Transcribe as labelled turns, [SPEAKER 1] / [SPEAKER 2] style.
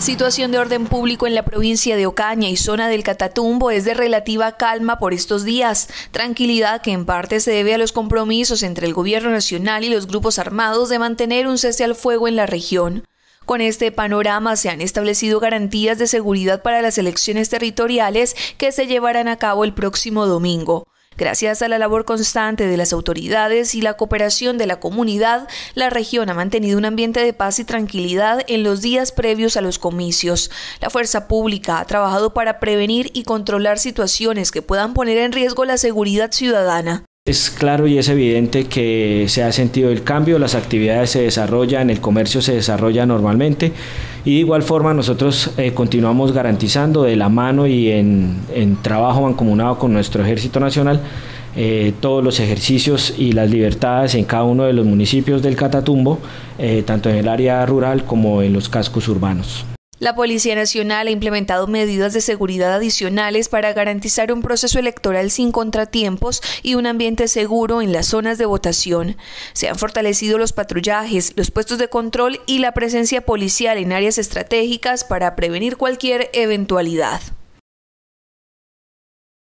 [SPEAKER 1] Situación de orden público en la provincia de Ocaña y zona del Catatumbo es de relativa calma por estos días, tranquilidad que en parte se debe a los compromisos entre el gobierno nacional y los grupos armados de mantener un cese al fuego en la región. Con este panorama se han establecido garantías de seguridad para las elecciones territoriales que se llevarán a cabo el próximo domingo. Gracias a la labor constante de las autoridades y la cooperación de la comunidad, la región ha mantenido un ambiente de paz y tranquilidad en los días previos a los comicios. La fuerza pública ha trabajado para prevenir y controlar situaciones que puedan poner en riesgo la seguridad ciudadana.
[SPEAKER 2] Es claro y es evidente que se ha sentido el cambio, las actividades se desarrollan, el comercio se desarrolla normalmente y de igual forma nosotros eh, continuamos garantizando de la mano y en, trabajo mancomunado con nuestro Ejército Nacional eh, todos los ejercicios y las libertades en cada uno de los municipios del Catatumbo, eh, tanto en el área rural como en los cascos urbanos.
[SPEAKER 1] La Policía Nacional ha implementado medidas de seguridad adicionales para garantizar un proceso electoral sin contratiempos y un ambiente seguro en las zonas de votación. Se han fortalecido los patrullajes, los puestos de control y la presencia policial en áreas estratégicas para prevenir cualquier eventualidad.